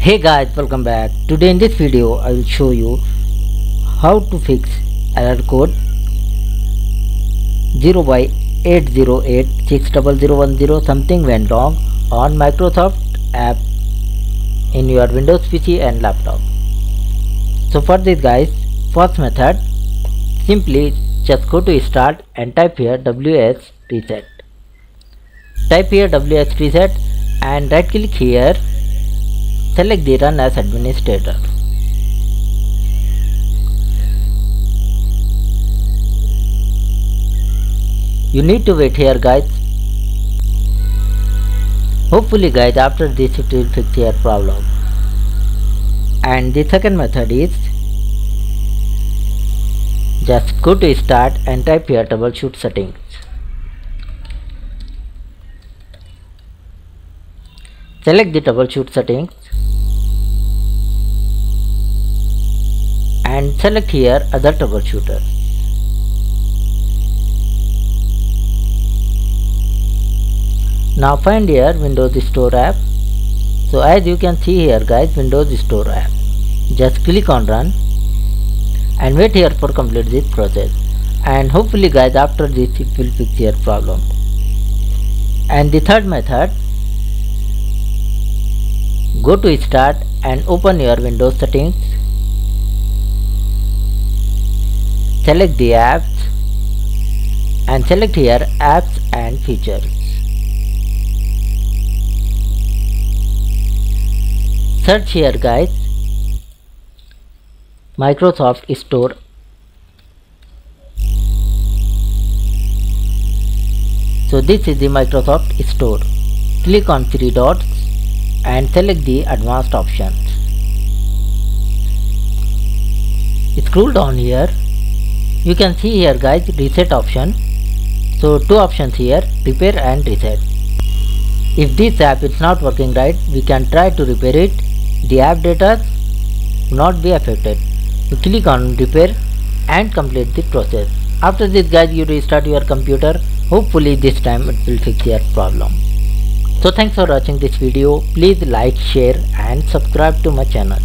Hey guys welcome back. Today in this video I will show you how to fix error code 0 by 808 60010 something went wrong on Microsoft app in your Windows PC and laptop. So for this guys first method simply just go to start and type here ws reset. Type here wsreset and right click here select the run as administrator. You need to wait here guys. Hopefully guys after this it will fix your problem. And the second method is just go to start and type here troubleshoot settings. Select the troubleshoot settings select here other troubleshooter. Now find here Windows Store app. So as you can see here guys Windows Store app. Just click on run and wait here for complete this process and hopefully guys after this it will fix your problem. And the third method go to start and open your Windows settings select the apps and select here apps and features. Search here guys. Microsoft Store. So this is the Microsoft Store. Click on three dots and select the advanced options. Scroll down here you can see here guys reset option. So two options here repair and reset. If this app is not working right we can try to repair it. The app data will not be affected. You click on repair and complete the process. After this guys you restart your computer. Hopefully this time it will fix your problem. So thanks for watching this video. Please like share and subscribe to my channel